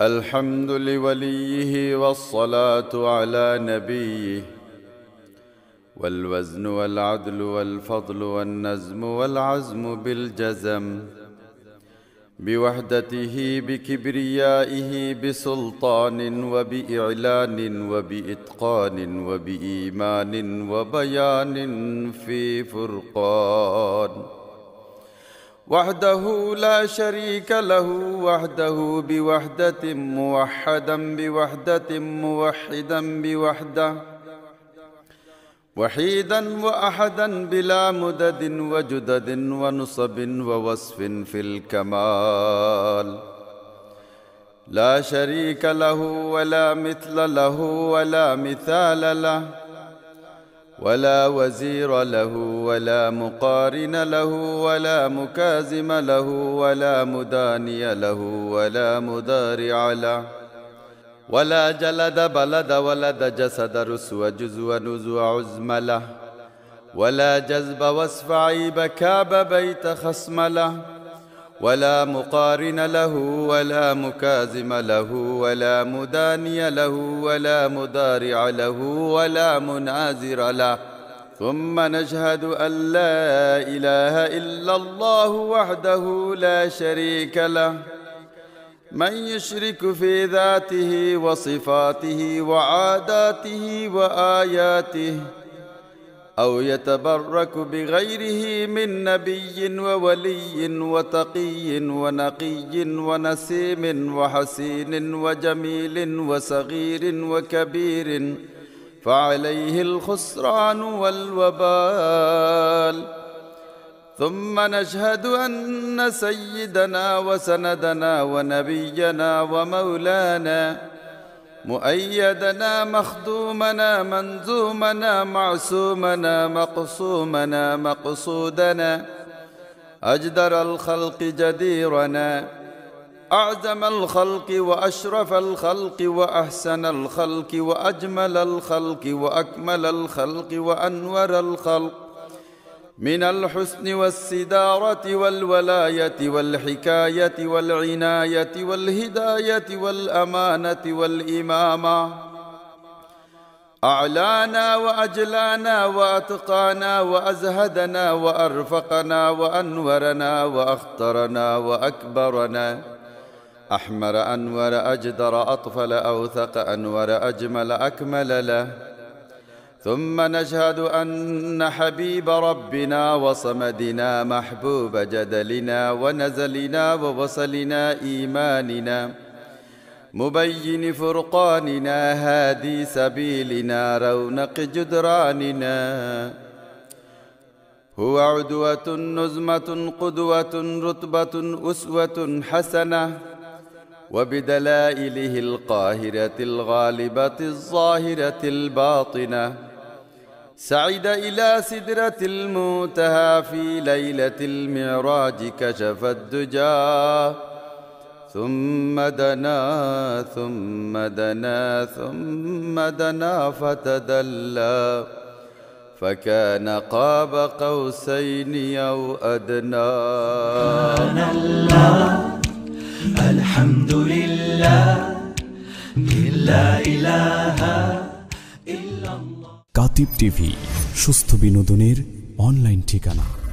الحمد لوليه والصلاة على نبيه والوزن والعدل والفضل والنزم والعزم بالجزم بوحدته بكبريائه بسلطان وبإعلان وبإتقان وبإيمان وبيان في فرقان. وحده لا شريك له وحده بوحدة موحدا بوحدة موحدا بوحدة وحيدا وأحدا بلا مدد وجدد ونصب ووصف في الكمال. لا شريك له ولا مثل له ولا مثال له. ولا وزير له ولا مقارن له ولا مكازم له ولا مداني له ولا مدارع له. ولا جلد بلد ولد جسد رسو جزو نزو عزم له. ولا جذب وصف عيب كاب بيت خصم له. ولا مقارن له ولا مكازم له ولا مداني له ولا مدارع له ولا منازر له. ثم نشهد أن لا إله إلا الله وحده لا شريك له. من يشرك في ذاته وصفاته وعاداته وآياته أو يتبرك بغيره من نبي وولي وتقي ونقي ونسيم وحسين وجميل وصغير وكبير فعليه الخسران والوبال. ثم نشهد أن سيدنا وسندنا ونبينا ومولانا مؤيدنا مخدومنا منزومنا معصومنا مقصومنا مقصودنا. أجدر الخلق جديرنا اعظم الخلق وأشرف الخلق وأحسن الخلق وأجمل الخلق وأكمل الخلق وأنور الخلق. من الحسن والسدارة والولاية والحكاية والعناية والهداية والأمانة والإمامة. أعلانا وأجلانا وأتقانا وأزهدنا وأرفقنا وأنورنا وأخطرنا وأكبرنا. أحمر أنور أجدر أطفل أوثق أنور أجمل أكمل له. ثم نشهد أن حبيب ربنا وصمدنا محبوب جدلنا ونزلنا ووصلنا إيماننا. مبين فرقاننا هادي سبيلنا رونق جدراننا. هو عدوة نزمة قدوة رتبة أسوة حسنة. وبدلائله القاهرة الغالبة الظاهرة الباطنة. سعد إلى سدرة المنتهى في ليلة المعراج كشف الدجى. ثم دنا ثم دنا ثم دنا فتدلى. فكان قاب قوسين أو أدنى. الله الحمد لله لا إله إلا الله. কাতিব টিভি সুস্থ বিনোদনের অনলাইন ঠিকানা।